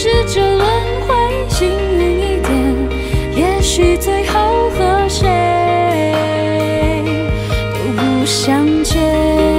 试着轮回幸运一点，也许最后和谁都不相见。